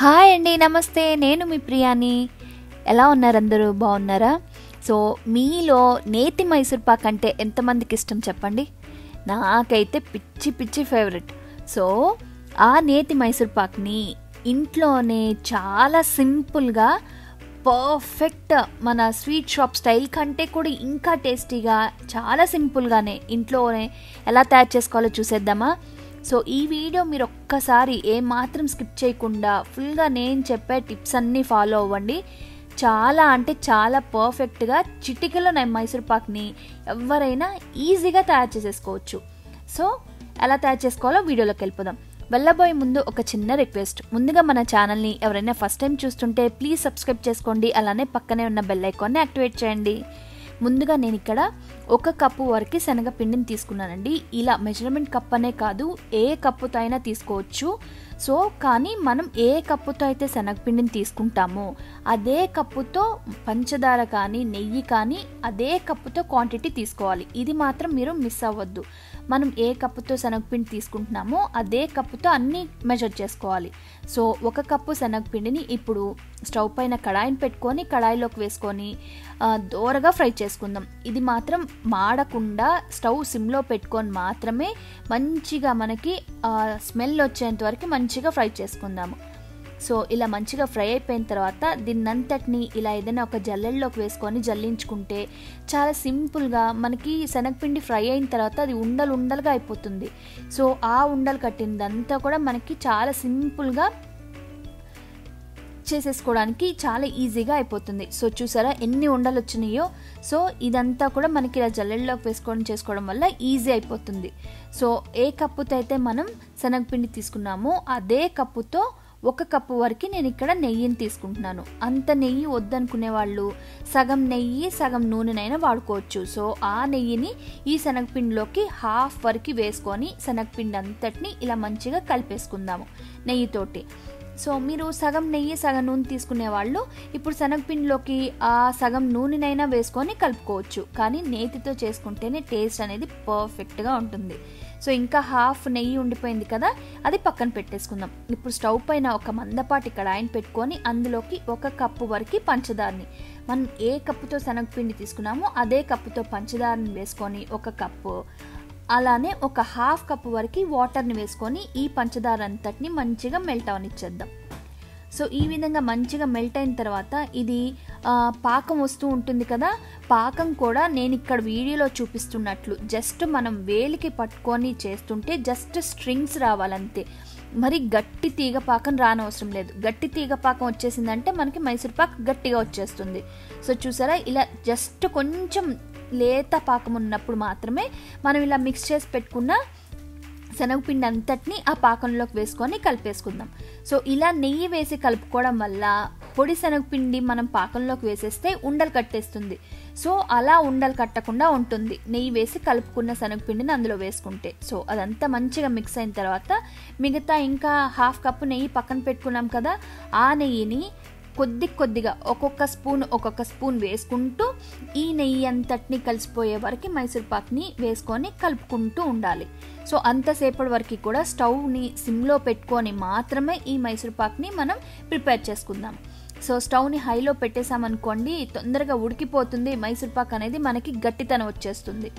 Hi అండి నమస్తే. నేను మీ ప్రియాని. ఎలా ఉన్నారు అందరూ? బాగున్నారా? సో మీలో నేతి మైసూర్ పాక్ అంటే ఎంతమందికి ఇష్టం చెప్పండి? నాకైతే పిచ్చి పిచ్చి ఫేవరెట్. సో ఆ నేతి మైసూర్ పాక్ని ఇంట్లోనే చాలా సింపుల్గా పర్ఫెక్ట్ మన స్వీట్ షాప్ స్టైల్ కంటే కూడా ఇంకా టేస్టీగా చాలా సింపుల్గానే ఇంట్లోనే ఎలా తయారు చేసుకోవాలో చూసేద్దామా? సో ఈ వీడియో మీరు ఒక్కసారి ఏమాత్రం స్కిప్ చేయకుండా ఫుల్గా నేను చెప్పే టిప్స్ అన్నీ ఫాలో అవ్వండి. చాలా అంటే చాలా పర్ఫెక్ట్గా చిటికలో నేను మైసూర్ పాక్ని ఎవరైనా ఈజీగా తయారు చేసేసుకోవచ్చు. సో ఎలా తయారు చేసుకోవాలో వీడియోలోకి వెళ్ళిపోదాం. వెళ్ళబోయే ముందు ఒక చిన్న రిక్వెస్ట్. ముందుగా మన ఛానల్ని ఎవరైనా ఫస్ట్ టైం చూస్తుంటే ప్లీజ్ సబ్స్క్రైబ్ చేసుకోండి. అలానే పక్కనే ఉన్న బెల్ ఐకాన్ని యాక్టివేట్ చేయండి. ముందుగా నేను ఇక్కడ ఒక కప్పు వరకు శనగపిండిని తీసుకున్నానండి. ఇలా మెజర్మెంట్ కప్ అనే కాదు ఏ కప్పుతో అయినా తీసుకోవచ్చు. సో కానీ మనం ఏ కప్పుతో అయితే శనగపిండిని తీసుకుంటామో అదే కప్పుతో పంచదార కానీ నెయ్యి కానీ అదే కప్పుతో క్వాంటిటీ తీసుకోవాలి. ఇది మాత్రం మీరు మిస్ అవ్వద్దు. మనం ఏ కప్పుతో శనగపిండి తీసుకుంటున్నామో అదే కప్పుతో అన్నీ మెజర్ చేసుకోవాలి. సో ఒక కప్పు శనగపిండిని ఇప్పుడు స్టవ్ పైన కడాయిని పెట్టుకొని కడాయిలోకి వేసుకొని దోరగా ఫ్రై చేసుకుందాం. ఇది మాత్రం మాడకుండా స్టవ్ సిమ్లో పెట్టుకొని మాత్రమే మంచిగా మనకి స్మెల్ వచ్చేంత వరకు మంచిగా ఫ్రై చేసుకుందాము. సో ఇలా మంచిగా ఫ్రై అయిపోయిన తర్వాత దీన్నంతటిని ఇలా ఏదైనా ఒక జల్లెల్లోకి వేసుకొని జల్లించుకుంటే చాలా సింపుల్గా మనకి శనగపిండి ఫ్రై అయిన తర్వాత అది ఉండలు ఉండలుగా అయిపోతుంది. సో ఆ ఉండలు కట్టినదంతా కూడా మనకి చాలా సింపుల్గా చేసేసుకోవడానికి చాలా ఈజీగా అయిపోతుంది. సో చూసారా? ఎన్ని ఉండలు వచ్చినాయో సో ఇదంతా కూడా మనకి ఇలా జల్లెల్లోకి వేసుకొని చేసుకోవడం వల్ల ఈజీ అయిపోతుంది. సో ఏ కప్పుతో అయితే మనం శనగపిండి తీసుకున్నామో అదే కప్పుతో ఒక కప్పు వరకు నేను ఇక్కడ నెయ్యిని తీసుకుంటున్నాను. అంత నెయ్యి వద్దనుకునే వాళ్ళు సగం నెయ్యి సగం నూనెనైనా వాడుకోవచ్చు. సో ఆ నెయ్యిని ఈ శనగపిండిలోకి హాఫ్ వరకు వేసుకొని శనగపిండి అంతటిని ఇలా మంచిగా కలిపేసుకుందాము. నెయ్యితోటి. సో మీరు సగం నెయ్యి సగం నూనె తీసుకునే వాళ్ళు ఇప్పుడు శనగపిండిలోకి ఆ సగం నూనెనైనా వేసుకొని కలుపుకోవచ్చు. కానీ నేతితో చేసుకుంటేనే టేస్ట్ అనేది పర్ఫెక్ట్గా ఉంటుంది. సో ఇంకా హాఫ్ నెయ్యి ఉండిపోయింది కదా అది పక్కన పెట్టేసుకుందాం. ఇప్పుడు స్టవ్ పైన ఒక మందపాటి కడాయిని పెట్టుకొని అందులోకి ఒక కప్పు వరకు పంచదారని. మనం ఏ కప్పుతో శనగపిండి తీసుకున్నామో అదే కప్పుతో పంచదారని వేసుకొని ఒక కప్పు అలానే ఒక హాఫ్ కప్ వరకు వాటర్ని వేసుకొని ఈ పంచదార అంతటిని మంచిగా మెల్ట్ అవనిచ్చేద్దాం. సో ఈ విధంగా మంచిగా మెల్ట్ అయిన తర్వాత ఇది పాకం వస్తూ ఉంటుంది కదా పాకం కూడా నేను ఇక్కడ వీడియోలో చూపిస్తున్నట్లు జస్ట్ మనం వేలికి పట్టుకొని చేస్తుంటే జస్ట్ స్ట్రింగ్స్ రావాలంతే. మరి గట్టి తీగ పాకం రానవసరం లేదు. గట్టి తీగ పాకం వచ్చేసిందంటే మనకి మైసూర్ పాక్ గట్టిగా వచ్చేస్తుంది. సో చూసారా? ఇలా జస్ట్ కొంచెం లేత పాకం ఉన్నప్పుడు మాత్రమే మనం ఇలా మిక్స్ చేసి పెట్టుకున్న శనగపిండి అంతటిని ఆ పాకంలోకి వేసుకొని కలిపేసుకుందాం. సో ఇలా నెయ్యి వేసి కలుపుకోవడం వల్ల పొడి శనగపిండి మనం పాకంలోకి వేసేస్తే ఉండలు కట్టేస్తుంది. సో అలా ఉండలు కట్టకుండా ఉంటుంది. నెయ్యి వేసి కలుపుకున్న శనగపిండిని అందులో వేసుకుంటే. సో అదంతా మంచిగా మిక్స్ అయిన తర్వాత మిగతా ఇంకా హాఫ్ కప్పు నెయ్యి పక్కన పెట్టుకున్నాం కదా ఆ నెయ్యిని కొద్ది కొద్దిగా ఒక్కొక్క స్పూన్ ఒక్కొక్క స్పూన్ వేసుకుంటూ ఈ నెయ్యి అంతటిని కలిసిపోయే వరకు మైసూర్ పాక్ని వేసుకొని కలుపుకుంటూ ఉండాలి. సో అంతసేపటి వరకు కూడా స్టవ్ని సిమ్లో పెట్టుకొని మాత్రమే ఈ మైసూర్ పాక్ని మనం ప్రిపేర్ చేసుకుందాం. సో స్టవ్ని హైలో పెట్టేసామనుకోండి తొందరగా ఉడికిపోతుంది. మైసూర్ పాక్ అనేది మనకి గట్టితనం వచ్చేస్తుంది.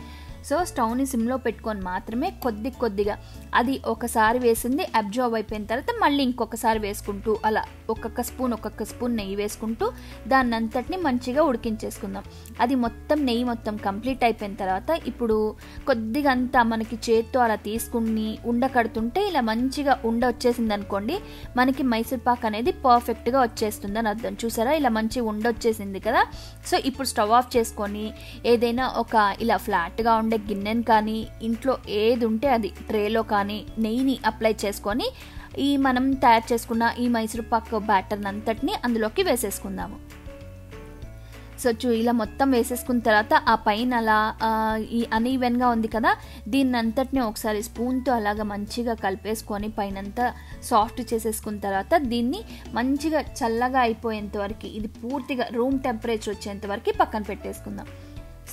సో స్టవ్ని సిమ్లో పెట్టుకొని మాత్రమే కొద్ది కొద్దిగా అది ఒకసారి వేసింది అబ్జర్వ్ అయిపోయిన తర్వాత మళ్ళీ ఇంకొకసారి వేసుకుంటూ అలా ఒక్కొక్క స్పూన్ ఒక్కొక్క స్పూన్ నెయ్యి వేసుకుంటూ దాన్ని అంతటిని మంచిగా ఉడికించేసుకుందాం. అది మొత్తం నెయ్యి మొత్తం కంప్లీట్ అయిపోయిన తర్వాత ఇప్పుడు కొద్దిగా అంతా మనకి చేత్తో అలా తీసుకుని ఉండ కడుతుంటే ఇలా మంచిగా ఉండ వచ్చేసింది అనుకోండి మనకి మైసూర్ పాక్ అనేది పర్ఫెక్ట్గా వచ్చేస్తుందని అర్థం. చూసారా? ఇలా మంచి ఉండ వచ్చేసింది కదా? సో ఇప్పుడు స్టవ్ ఆఫ్ చేసుకొని ఏదైనా ఒక ఇలా ఫ్లాట్గా ఉండే గిన్నెను కానీ ఇంట్లో ఏది ఉంటే అది ట్రేలో కానీ నెయ్యిని అప్లై చేసుకొని ఈ మనం తయారు చేసుకున్న ఈ మైసూర్ పాక్ బ్యాటర్ అంతటిని అందులోకి వేసేసుకుందాము. సో చూ ఇలా మొత్తం వేసేసుకున్న తర్వాత ఆ పైన అలా ఈ అనీవెన్గా ఉంది కదా దీన్ని అంతటిని ఒకసారి స్పూన్తో అలాగ మంచిగా కలిపేసుకొని పైనంతా సాఫ్ట్ చేసేసుకున్న తర్వాత దీన్ని మంచిగా చల్లగా అయిపోయేంత వరకు ఇది పూర్తిగా రూమ్ టెంపరేచర్ వచ్చేంత వరకు పక్కన పెట్టేసుకుందాం.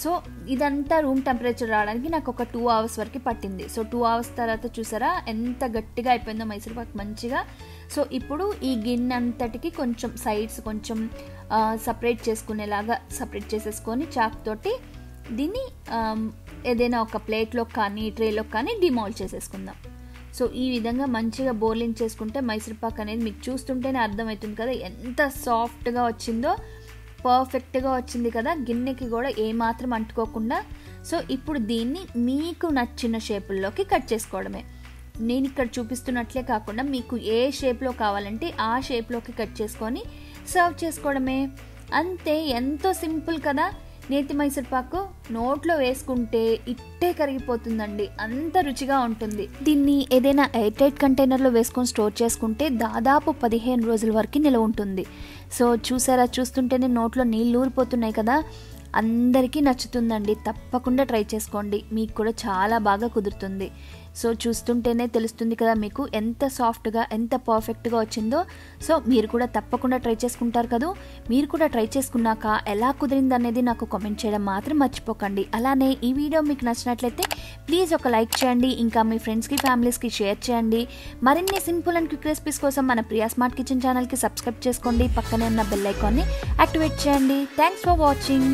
సో ఇదంతా రూమ్ టెంపరేచర్ రావడానికి నాకు ఒక టూ అవర్స్ వరకు పట్టింది. సో టూ అవర్స్ తర్వాత చూసారా ఎంత గట్టిగా అయిపోయిందో మైసూర్ పాక్ మంచిగా. సో ఇప్పుడు ఈ గిన్నె అంతటికి కొంచెం సైడ్స్ కొంచెం సపరేట్ చేసుకునేలాగా సపరేట్ చేసేసుకొని చాక్ తోటి దీన్ని ఏదైనా ఒక ప్లేట్లో కానీ ట్రేలో కానీ డిమాల్ చేసేసుకుందాం. సో ఈ విధంగా మంచిగా బోర్లింగ్ చేసుకుంటే మైసూర్ పాక్ అనేది మీకు చూస్తుంటేనే అర్థమవుతుంది కదా ఎంత సాఫ్ట్గా వచ్చిందో. పర్ఫెక్ట్గా వచ్చింది కదా గిన్నెకి కూడా ఏమాత్రం అంటుకోకుండా. సో ఇప్పుడు దీన్ని మీకు నచ్చిన షేపుల్లోకి కట్ చేసుకోవడమే. నేను ఇక్కడ చూపిస్తున్నట్లే కాకుండా మీకు ఏ షేప్లో కావాలంటే ఆ షేప్లోకి కట్ చేసుకొని సర్వ్ చేసుకోవడమే. అంతే ఎంతో సింపుల్ కదా. నేతి మైసూర్పాకు నోట్లో వేసుకుంటే ఇట్టే కరిగిపోతుందండి. అంత రుచిగా ఉంటుంది. దీన్ని ఏదైనా ఎయిర్ టైట్ కంటైనర్లో వేసుకొని స్టోర్ చేసుకుంటే దాదాపు పదిహేను రోజుల వరకు నిలవ ఉంటుంది. సో చూసారా చూస్తుంటేనే నోట్లో నీళ్ళు ఊరిపోతున్నాయి కదా? అందరికీ నచ్చుతుందండి. తప్పకుండా ట్రై చేసుకోండి. మీకు కూడా చాలా బాగా కుదురుతుంది. సో చూస్తుంటేనే తెలుస్తుంది కదా మీకు ఎంత సాఫ్ట్గా ఎంత పర్ఫెక్ట్గా వచ్చిందో. సో మీరు కూడా తప్పకుండా ట్రై చేసుకుంటారు కదా. మీరు కూడా ట్రై చేసుకున్నాక ఎలా కుదిరింది అనేది నాకు కామెంట్ చేయడం మాత్రం మర్చిపోకండి. అలానే ఈ వీడియో మీకు నచ్చినట్లయితే ప్లీజ్ ఒక లైక్ చేయండి ఇంకా మీ ఫ్రెండ్స్కి ఫ్యామిలీస్కి షేర్ చేయండి. మరిన్ని సింపుల్ అండ్ క్విక్ రెసిపీస్ కోసం మన ప్రియా స్మార్ట్ కిచెన్ ఛానల్కి సబ్స్క్రైబ్ చేసుకోండి పక్కనే ఉన్న బెల్ ఐకాన్ని యాక్టివేట్ చేయండి. Thanks for watching.